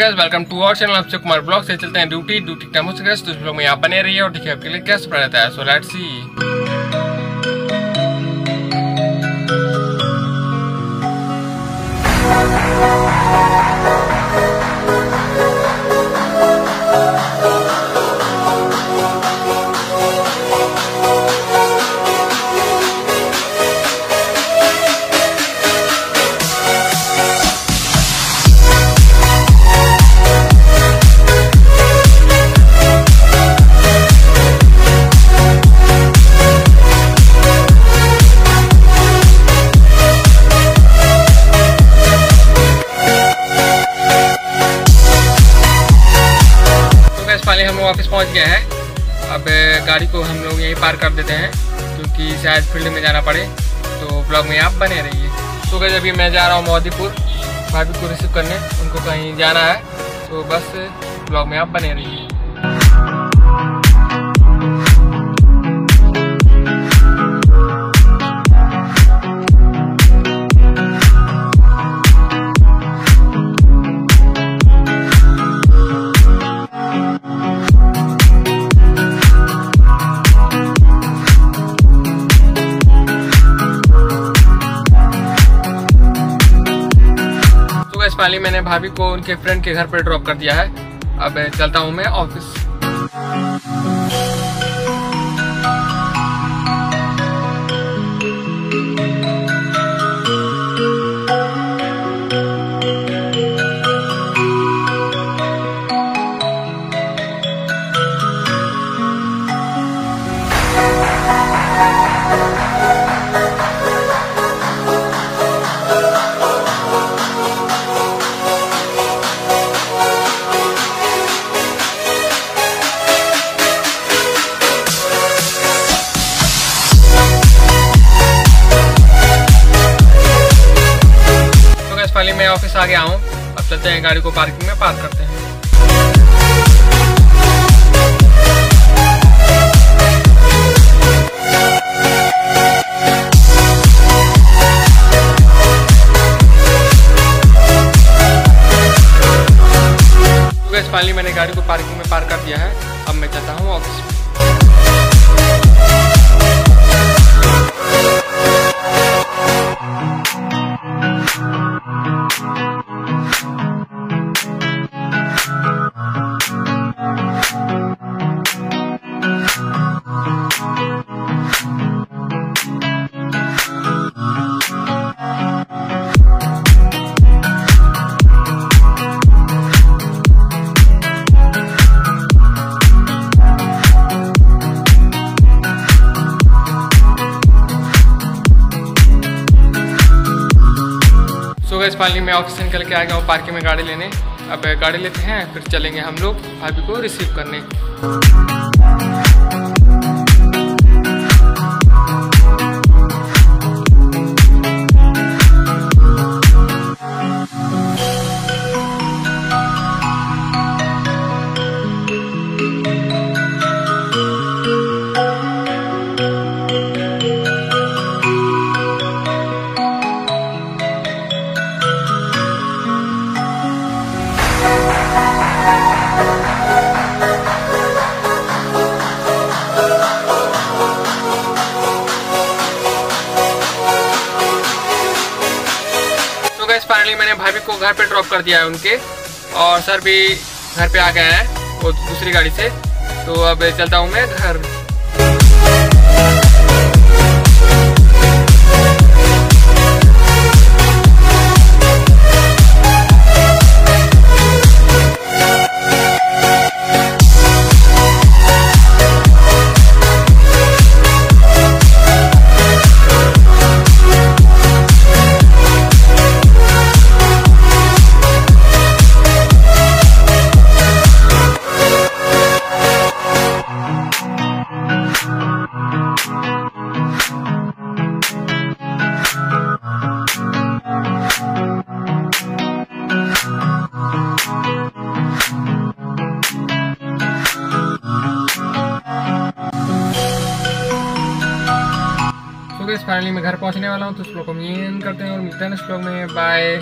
Guys welcome to our channel आपसे Kumar blog से चलते हैं ड्यूटी ड्यूटी टाइम हो सके तो ब्लॉग में यहाँ बने रहिए और देखिए आपके लिए क्या सफ़र रहता है। सो लेट्स सी ऑफ़िस पहुँच गए हैं। अब गाड़ी को हम लोग यहीं पार कर देते हैं, क्योंकि शायद फ़ील्ड में जाना पड़े तो ब्लॉग में आप बने रहिए। तो गैस अभी मैं जा रहा हूँ मोदीपुर, भाभी को रिसीव करने, उनको कहीं जाना है तो बस ब्लॉग में आप बने रहिए। फाइनली मैंने भाभी को उनके फ्रेंड के घर पर ड्रॉप कर दिया है। अब चलता हूँ मैं ऑफ़िस फाइनली मैं ऑफ़िस आ गया हूँ अब चलते हैं गाड़ी को पार्किंग में, पार्क करते हैं। तो फाइनली मैंने गाड़ी को पार्किंग में पार्क कर दिया है, अब मैं चलता हूँ ऑफ़िस में। गैस फाइनली मैं ऑफ़िस से निकल के आ गया हूँ पार्किंग में गाड़ी लेने। अब गाड़ी लेते हैं, फिर चलेंगे हम लोग भाभी को रिसीव करने। फाइनली मैंने भाभी को घर पे ड्रॉप कर दिया है उनके। और सर भी घर पे आ गया है, वो दूसरी गाड़ी से। तो अब चलता हूँ मैं घर। फाइनली मैं घर पहुँचने वाला हूँ तो उस ब्लॉग को यहीं करते हैं और मिलते हैं नेक्स्ट ब्लॉग में। बाय